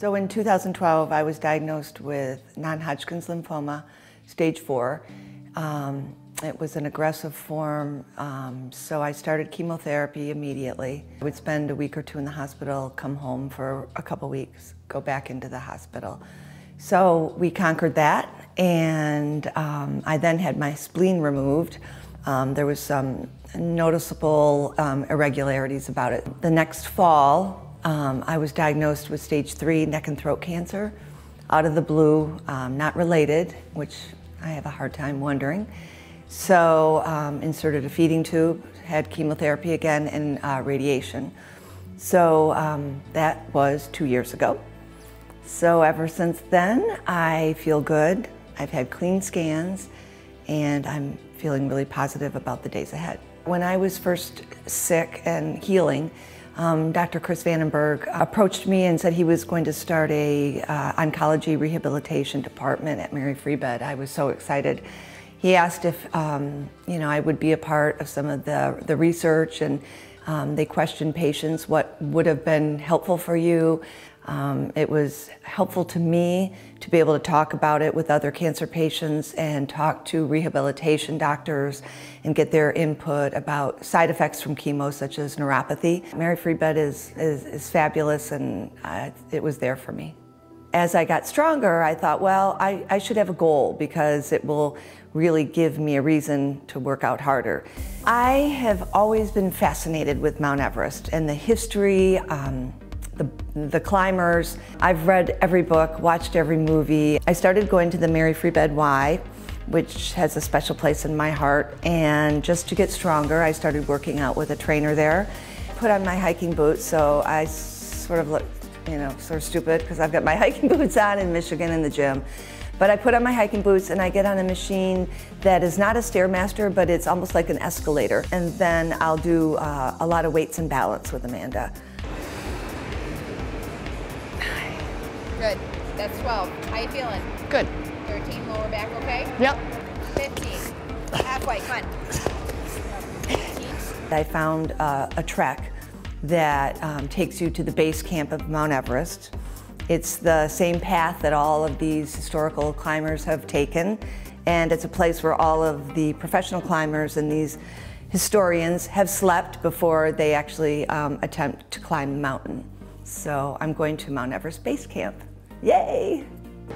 So in 2012, I was diagnosed with non-Hodgkin's lymphoma, stage four. Um, it was an aggressive form, um, so I started chemotherapy immediately. I would spend a week or two in the hospital, come home for a couple weeks, go back into the hospital. So we conquered that, and um, I then had my spleen removed. Um, there was some noticeable um, irregularities about it. The next fall, um, I was diagnosed with stage three neck and throat cancer out of the blue, um, not related, which I have a hard time wondering. So um, inserted a feeding tube, had chemotherapy again, and uh, radiation. So um, that was two years ago. So ever since then, I feel good. I've had clean scans, and I'm feeling really positive about the days ahead. When I was first sick and healing, um, Dr. Chris Vandenberg approached me and said he was going to start a uh, oncology rehabilitation department at Mary Free Bed. I was so excited. He asked if um, you know I would be a part of some of the the research, and um, they questioned patients what would have been helpful for you. Um, it was helpful to me to be able to talk about it with other cancer patients and talk to rehabilitation doctors and get their input about side effects from chemo, such as neuropathy. Mary Free Bed is, is, is fabulous, and uh, it was there for me. As I got stronger, I thought, well, I, I should have a goal because it will really give me a reason to work out harder. I have always been fascinated with Mount Everest and the history. Um, the, the climbers. I've read every book, watched every movie. I started going to the Mary Free Bed Y, which has a special place in my heart. And just to get stronger, I started working out with a trainer there. Put on my hiking boots, so I sort of look, you know, sort of stupid because I've got my hiking boots on in Michigan in the gym. But I put on my hiking boots and I get on a machine that is not a Stairmaster, but it's almost like an escalator. And then I'll do uh, a lot of weights and balance with Amanda. Good. That's 12. How you feeling? Good. 13 lower back, okay? Yep. 15. Halfway, come on. I found uh, a trek that um, takes you to the base camp of Mount Everest. It's the same path that all of these historical climbers have taken, and it's a place where all of the professional climbers and these historians have slept before they actually um, attempt to climb the mountain. So I'm going to Mount Everest Base Camp. Yay!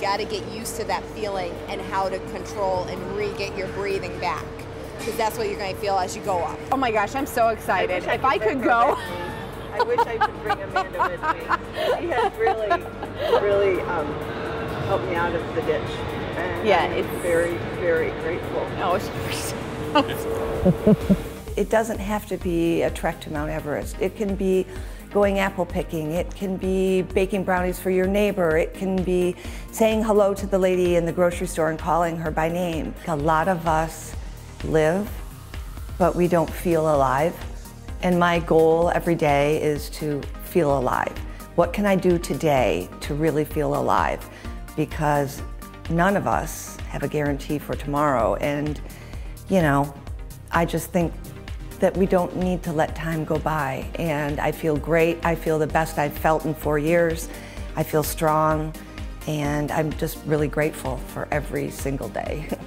Got to get used to that feeling and how to control and re-get your breathing back. Because that's what you're going to feel as you go up. Oh my gosh, I'm so excited. I if I could go. I wish I could bring Amanda with me. She has really, really um, helped me out of the ditch. And Yeah, I'm it's- very, very grateful. Oh, It doesn't have to be a trek to Mount Everest. It can be going apple picking. It can be baking brownies for your neighbor. It can be saying hello to the lady in the grocery store and calling her by name. A lot of us live, but we don't feel alive. And my goal every day is to feel alive. What can I do today to really feel alive? Because none of us have a guarantee for tomorrow. And, you know, I just think that we don't need to let time go by. And I feel great. I feel the best I've felt in four years. I feel strong. And I'm just really grateful for every single day.